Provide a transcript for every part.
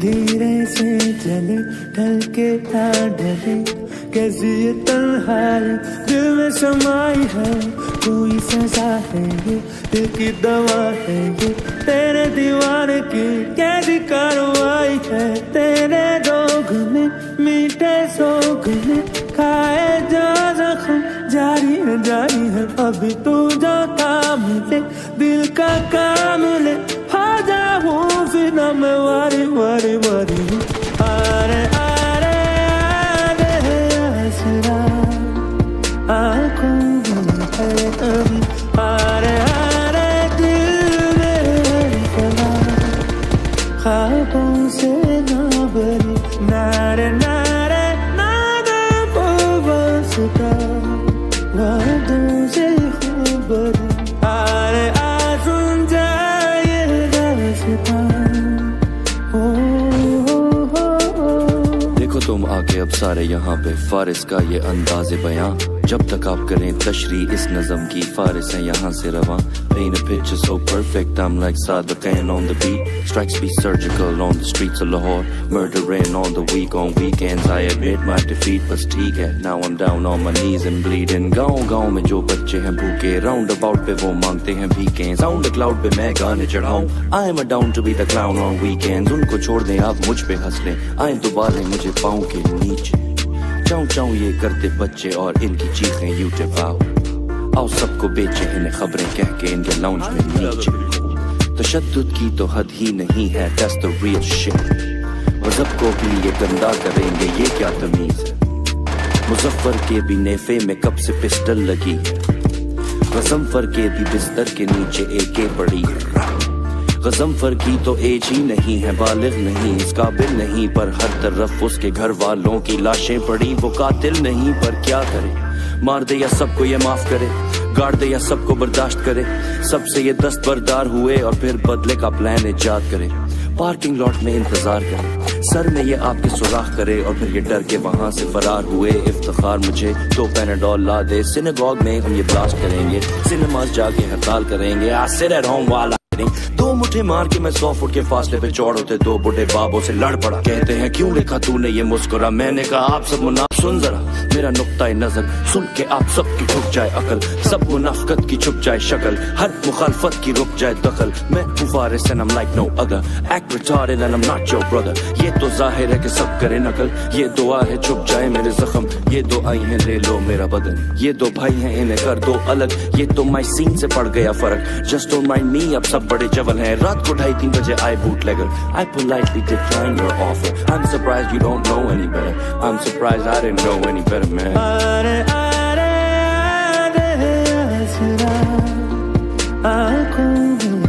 धीरे से चले ढल के ना डरे। कैसी ये तन्हाई, दिल में समाई है। कोई सजा है ये, दिल की दवा है ये। तेरे दीवार की कैसी कार्रवाई है। तेरे रोग में मीठे सोग में खाए जो जख्म। जारी है जारी है, अभी तू जो काम ले दिल का काम ले। जाऊँ फिर ना मैं वारी वारी वारी अरे अरे अरे आसरा आँखों में है अभी अरे अरे दिल में फला ख्वाबों से ना बरी नारे नारे नारे वास्ता वादों आके अब सारे यहाँ पे फारिस का ये अंदाज बयां जब तक आप करें तशरी इस नज़म की फारिस है यहाँ से रवां Paint a picture so perfect I'm like Sadiqain on the beat Strikes be surgical on the streets of Lahore Murdering on the week on weekends I admit my defeat but ठीक है Now I'm down on my knees and bleeding गाँव गाँव में जो बच्चे हैं भूखे about पे वो मांगते हैं भीखे साउंड क्लाउड पे मैं गाने चढ़ाऊं I am a down to be the clown on weekends उनको छोड़ दें आप मुझ पे हंस लें आए दोबारा लें मुझे पाँव के नीचे। चाऊ चाऊ ये करते बच्चे और इनकी चीखें यूट्यूब आओ। आओ, सबको बेचे इन्हें खबरें कह के इनके लाउंज में नीचे। तशद्दुद की तो हद ही नहीं है, that's the real shit मज़हब को भी ये गंदा करेंगे, ये क्या तमीज है? मुजफ्फर के भी नेफे में कब से पिस्टल लगी है? गजम्फर के भी बिस्तर के नीचे एके पड़ी है। गजम्फर की तो एज ही नहीं है, बालिग नहीं, इस काबिल नहीं, पर हर तरफ़ उसके घर वालों की लाशें पड़ी, वो कातिल नहीं, पर क्या करे? मार दे या सबको ये माफ़ करे, गाड़ दे या सबको बर्दाश्त करे, सबसे ये दस्त बरदार हुए और फिर बदले का प्लान इजाद करे। पार्किंग लॉट में इंतज़ार करे, सर में ये आपके सुराख करे और फिर ये डर के वहाँ से फरार हुए। इफ्तार मुझे दो पैनाडोल ला दे। सिनेगॉग में हम ये ब्लास्ट करेंगे सिनेमाज जाके हड़ताल करेंगे। आ सिट एट होम वाला दो मुठे मार के मैं सौ फुट के फासले पे चौड़ होते दो बुढ़े बाबों से लड़ पड़ा। कहते हैं, क्यों लिखा तूने ये मुस्कुरा? मैंने कहा, आप सब मुनाफ, सुन जरा, मेरा नुकता नज़र। सुन के आप सब की ठुक जाए अकल, सब मुनाफकत की छुप जाए शक्ल। हर मुखालफत की रुक जाए दखल। मैं Faris like no other act retarded and I'm not your brother ये तो ज़ाहिर है कि सब करे नकल। ये दुआ है, छुप जाए मेरे जख्म। ये दो आई हैं, ले लो मेरा बदन। ये दो भाई हैं, इन्हें कर दो अलग। ये तो माई सीन से पड़ गया फ़र्क। जस्ट डोंट माइंड मी अब सब बड़े जवल हैं। रात को ढाई तीन बजे आए bootlegger I politely decline your offer I'm surprised you don't know any better I'm surprised I didn't know any better man अरे अरे अरे आसरा आँखों में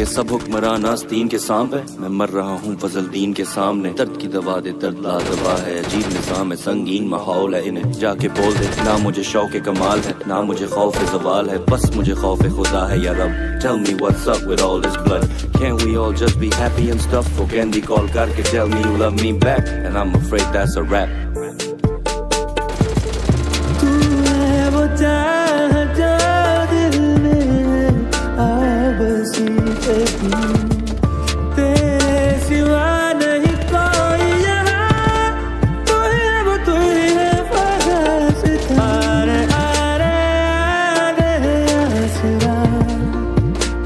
ये सब हुक्मरान आस्तीन के सांप है मैं मर रहा हूँ फजल दीन के सामने दर्द की दवा दे दर्द लाजवा है अजीब निज़ाम है संगीन माहौल है इन्हें जाके बोल दे ना मुझे शौक कमाल है ना मुझे खौफ जवाल है बस मुझे खौफ खुदा है या रब Tell me what's up with all this blood Can't we all just be happy and stuff Or can they call करके tell me you love me back And I'm afraid that's a rap